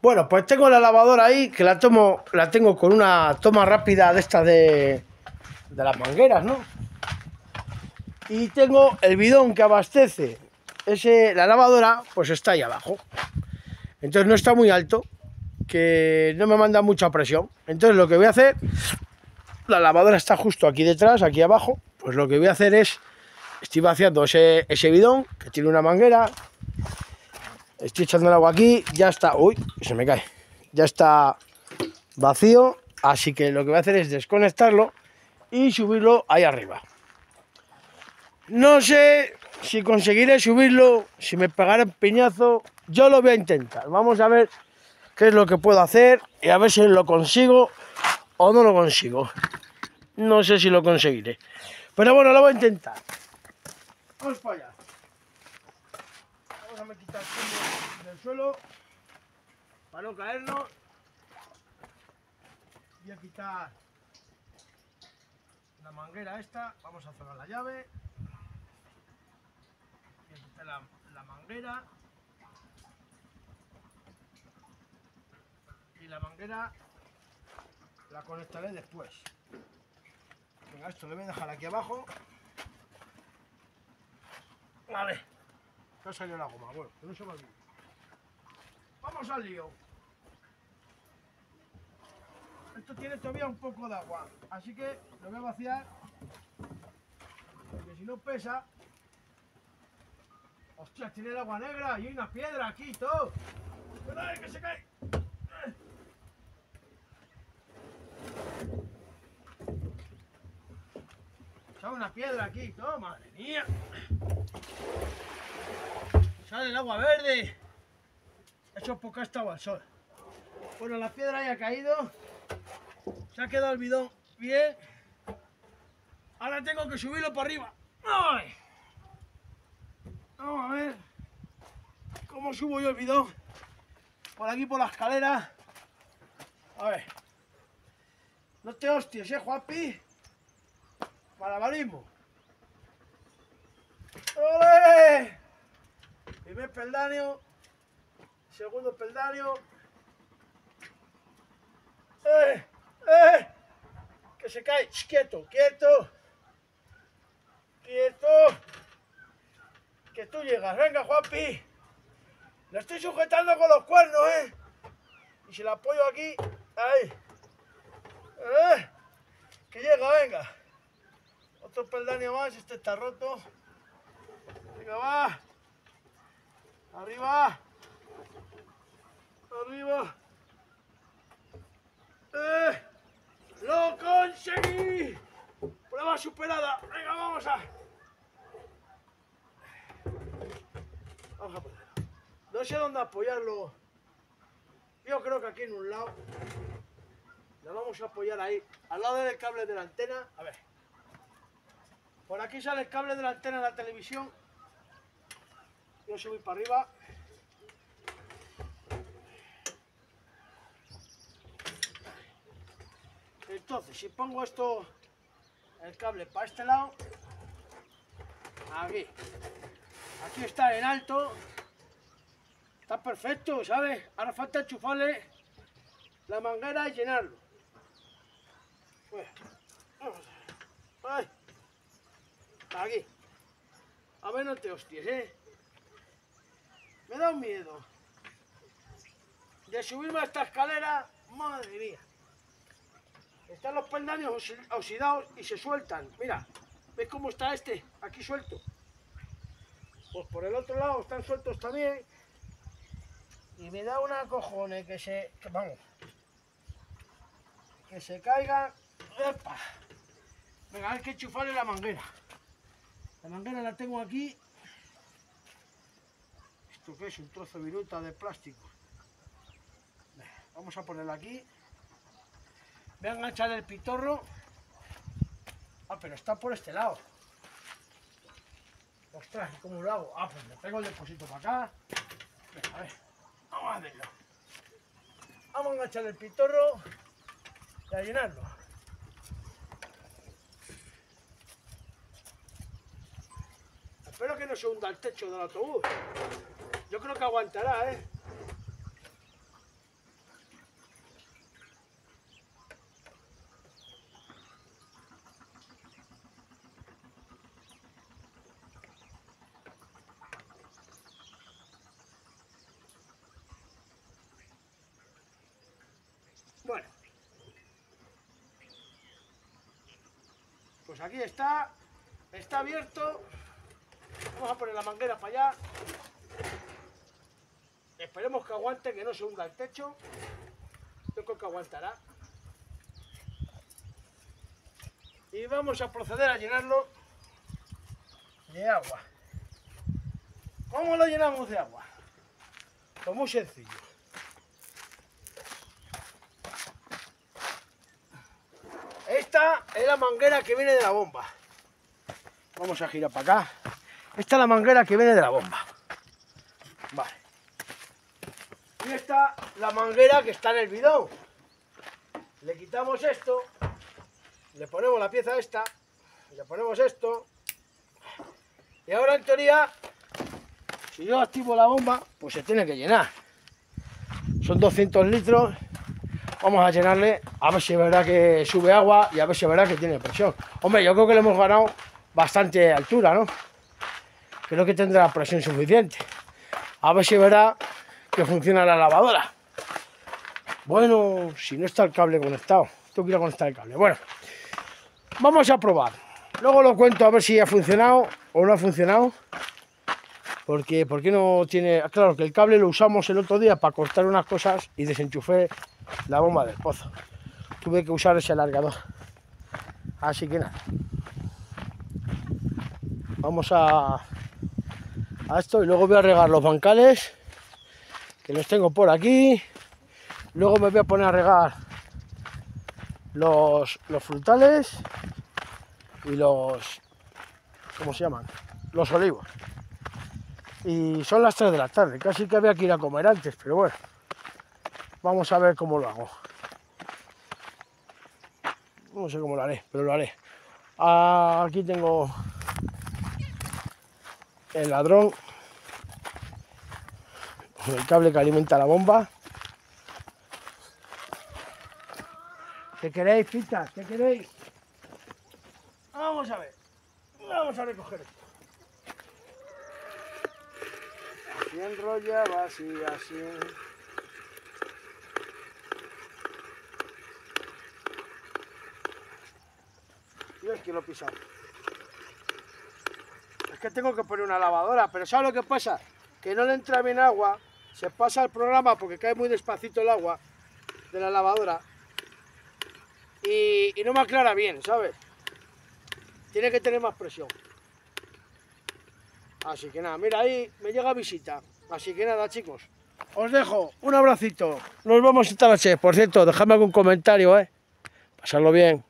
Bueno, pues tengo la lavadora ahí, que la tomo, la tengo con una toma rápida de estas de, de las mangueras, ¿no? Y tengo el bidón que abastece ese, la lavadora, pues está ahí abajo. Entonces no está muy alto, que no me manda mucha presión. Entonces lo que voy a hacer, la lavadora está justo aquí detrás, aquí abajo, pues lo que voy a hacer es, estoy vaciando ese, ese bidón, que tiene una manguera, estoy echando el agua aquí, ya está, uy, se me cae, ya está vacío, así que lo que voy a hacer es desconectarlo y subirlo ahí arriba. No sé si conseguiré subirlo, si me pegará el piñazo, yo lo voy a intentar. Vamos a ver qué es lo que puedo hacer y a ver si lo consigo o no lo consigo. No sé si lo conseguiré. Pero bueno, lo voy a intentar. Vamos para allá. Me quitar el del suelo para no caernos. Voy a quitar la manguera esta. Vamos a cerrar la llave. Voy a quitar la, la manguera. Y la manguera la conectaré después. Venga, esto lo voy a dejar aquí abajo. Vale. No salió la goma, bueno, que no se me olvide. Vamos al lío. Esto tiene todavía un poco de agua, así que lo voy a vaciar. Porque si no pesa. Hostia, tiene el agua negra y hay una piedra aquí, todo. ¡Cuidado, que se cae! Una piedra aquí, todo, madre mía. Sale el agua verde. Eso es porque ha estado al sol. Bueno, la piedra ya ha caído. Se ha quedado el bidón bien. Ahora tengo que subirlo para arriba. ¡Ay! Vamos a ver cómo subo yo el bidón. Por aquí, por la escalera. A ver. No te hostias, ¿eh, Juanpi? Malabarismo. ¡Ole! Primer peldaño. Segundo peldaño. ¡Eh! ¡Eh! Que se cae. Quieto, quieto. Quieto. Que tú llegas. Venga, Juanpi. Lo estoy sujetando con los cuernos, ¿eh? Y si la apoyo aquí. Ahí. ¡Eh! Que llega, venga. Otro peldaño más, este está roto. Venga, va. Arriba. Arriba. ¡Eh! ¡Lo conseguí! Prueba superada. Venga, vamos a. Vamos a ponerlo. No sé dónde apoyarlo. Yo creo que aquí en un lado. Lo vamos a apoyar ahí. Al lado del cable de la antena. A ver. Por aquí sale el cable de la antena de la televisión. Yo subir para arriba. Entonces, si pongo esto, el cable para este lado, aquí, aquí está en alto, está perfecto, ¿sabes? Ahora falta enchufarle la manguera y llenarlo. Bueno, vamos a ver. Ay. Aquí. A ver, no te hostias, ¿eh? Me da un miedo. De subirme a esta escalera, madre mía. Están los peldaños oxi- oxidados y se sueltan. Mira, ¿ves cómo está este? Aquí suelto. Pues por el otro lado están sueltos también. Y me da una cojones que se... vamos. Que se caiga. ¡Epa! Venga, hay que enchufarle la manguera. La manguera la tengo aquí. ¿Esto qué es? Un trozo viruta de plástico. Vamos a ponerla aquí. Voy a enganchar el pitorro. Ah, pero está por este lado. Ostras, ¿cómo lo hago? Ah, pues le pego el depósito para acá. A ver. Vamos a verlo. Vamos a enganchar el pitorro y a llenarlo. Espero que no se hunda el techo del autobús aguantará, ¿eh? Bueno. Pues aquí está. Está abierto. Vamos a poner la manguera para allá. Esperemos que aguante, que no se hunda el techo. Yo creo que aguantará. Y vamos a proceder a llenarlo de agua. ¿Cómo lo llenamos de agua? Pues muy sencillo. Esta es la manguera que viene de la bomba. Vamos a girar para acá. Esta es la manguera que viene de la bomba. Vale. Y esta la manguera que está en el bidón. Le quitamos esto, le ponemos la pieza esta, le ponemos esto. Y ahora en teoría, si yo activo la bomba, pues se tiene que llenar. Son 200 litros vamos a llenarle a ver si es verdad que sube agua y a ver si es verdad que tiene presión. Hombre, yo creo que le hemos ganado bastante altura, ¿no? Creo que tendrá presión suficiente. A ver si es verdad que funciona la lavadora. Bueno, si no está el cable conectado, tengo que ir a conectar el cable. Bueno, vamos a probar. Luego lo cuento a ver si ha funcionado o no ha funcionado. Porque, ¿por qué no tiene...? Claro, que el cable lo usamos el otro día para cortar unas cosas y desenchufé la bomba del pozo. Tuve que usar ese alargador. Así que nada. Vamos a, a esto y luego voy a regar los bancales que los tengo por aquí. Luego me voy a poner a regar los, los frutales y los... ¿Cómo se llaman? Los olivos. Y son las 3 de la tarde, casi que había que ir a comer antes, pero bueno. Vamos a ver cómo lo hago. No sé cómo lo haré, pero lo haré. Aquí tengo el ladrón, el cable que alimenta la bomba. ¿Qué queréis, pistas? ¿Qué queréis? Vamos a ver. Vamos a recoger esto. Así enrollaba, así, así. Dios, que lo he pisado. Es que tengo que poner una lavadora, pero ¿sabes lo que pasa? Que no le entra bien agua, se pasa el programa porque cae muy despacito el agua de la lavadora y, no me aclara bien, ¿sabes? Tiene que tener más presión. Así que nada, mira, ahí me llega visita. Así que nada, chicos. Os dejo un abracito. Nos vemos esta noche. Por cierto, dejadme algún comentario, ¿eh? Pasarlo bien.